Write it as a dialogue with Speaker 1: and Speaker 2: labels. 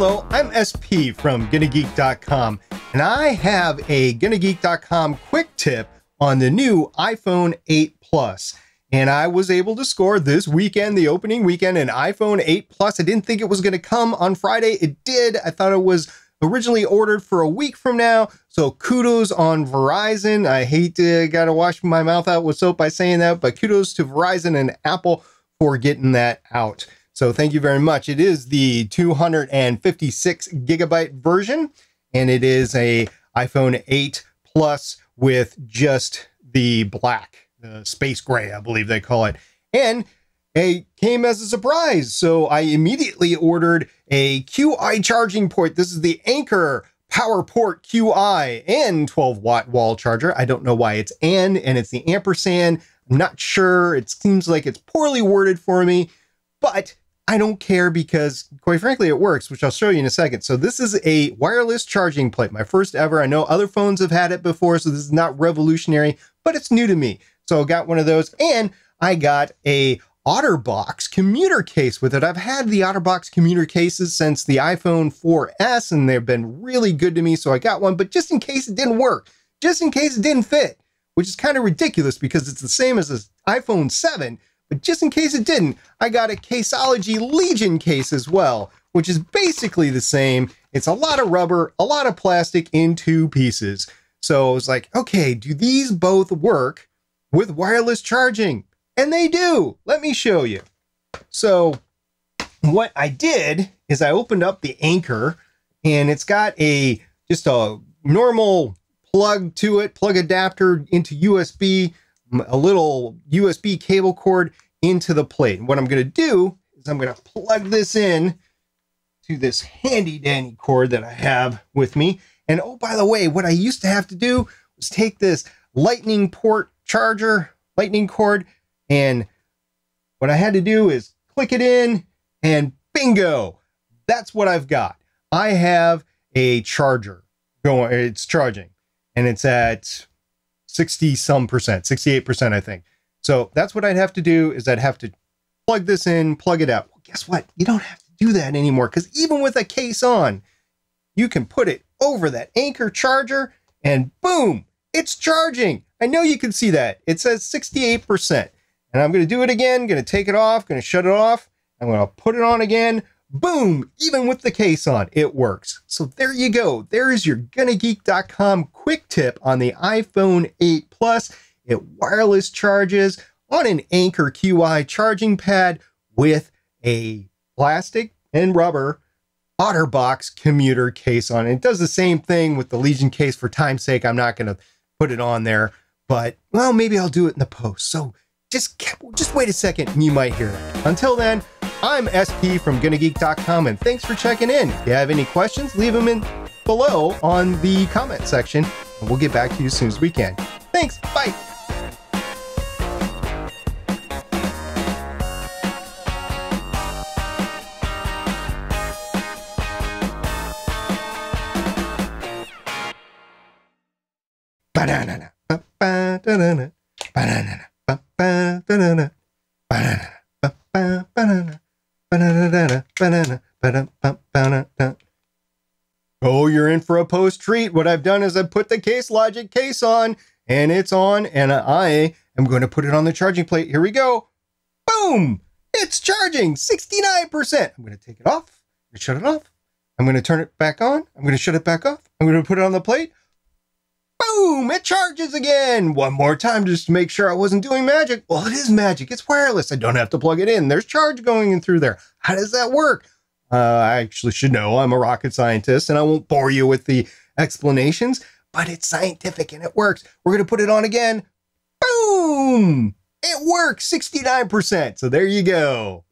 Speaker 1: Hello, I'm SP from GonnaGeek.com, and I have a GonnaGeek.com quick tip on the new iPhone 8 Plus. And I was able to score this weekend, the opening weekend, an iPhone 8 Plus. I didn't think it was going to come on Friday. It did. I thought it was originally ordered for a week from now. So kudos on Verizon. I hate to gotta wash my mouth out with soap by saying that, but kudos to Verizon and Apple for getting that out. So thank you very much. It is the 256 gigabyte version, and it is a iPhone 8 Plus with just the black, the space gray, I believe they call it. And it came as a surprise. So I immediately ordered a QI charging port. This is the Anker PowerPort QI and 12 watt wall charger. I don't know why it's and and it's the ampersand. I'm not sure. It seems like it's poorly worded for me, but I don't care because, quite frankly, it works, which I'll show you in a second. So this is a wireless charging plate, my first ever. I know other phones have had it before, so this is not revolutionary, but it's new to me. So I got one of those, and I got a OtterBox commuter case with it. I've had the OtterBox commuter cases since the iPhone 4S, and they've been really good to me, so I got one. But just in case it didn't work, just in case it didn't fit, which is kind of ridiculous because it's the same as the iPhone 7, but just in case it didn't, I got a Caseology Legion case as well, which is basically the same. It's a lot of rubber, a lot of plastic in two pieces. So I was like, okay, do these both work with wireless charging? And they do. Let me show you. So what I did is I opened up the Anker and it's got a just a normal plug to it, plug adapter into USB a little USB cable cord into the plate. What I'm going to do is I'm going to plug this in to this handy dandy cord that I have with me. And oh, by the way, what I used to have to do was take this lightning port charger, lightning cord, and what I had to do is click it in and bingo, that's what I've got. I have a charger going, it's charging and it's at 60 some percent, 68%, I think. So that's what I'd have to do is I'd have to plug this in, plug it out. Well, guess what? You don't have to do that anymore because even with a case on, you can put it over that Anker charger and boom, it's charging. I know you can see that. It says 68%. And I'm going to do it again, going to take it off, going to shut it off. I'm going to put it on again. Boom! Even with the case on, it works. So there you go. There is your GonnaGeek.com quick tip on the iPhone 8 Plus. It wireless charges on an Anker QI charging pad with a plastic and rubber OtterBox commuter case on it. It does the same thing with the Legion case. For time's sake, I'm not going to put it on there, but well, maybe I'll do it in the post. So just just wait a second and you might hear it. Until then, I'm SP from GonnaGeek.com, and thanks for checking in. If you have any questions, leave them in below on the comment section, and we'll get back to you as soon as we can. Thanks. Bye. Banana, banana, banana, banana, banana, banana. Oh, you're in for a post treat. What I've done is I've put the Caseology case on and it's on and I am going to put it on the charging plate. Here we go. Boom! It's charging 69%. I'm going to take it off. Shut it off. I'm going to turn it back on. I'm going to shut it back off. I'm going to put it on the plate. Boom! It charges again. One more time just to make sure I wasn't doing magic. Well, it is magic. It's wireless. I don't have to plug it in. There's charge going in through there. How does that work? Uh, I actually should know. I'm a rocket scientist and I won't bore you with the explanations, but it's scientific and it works. We're going to put it on again. Boom! It works 69%. So there you go.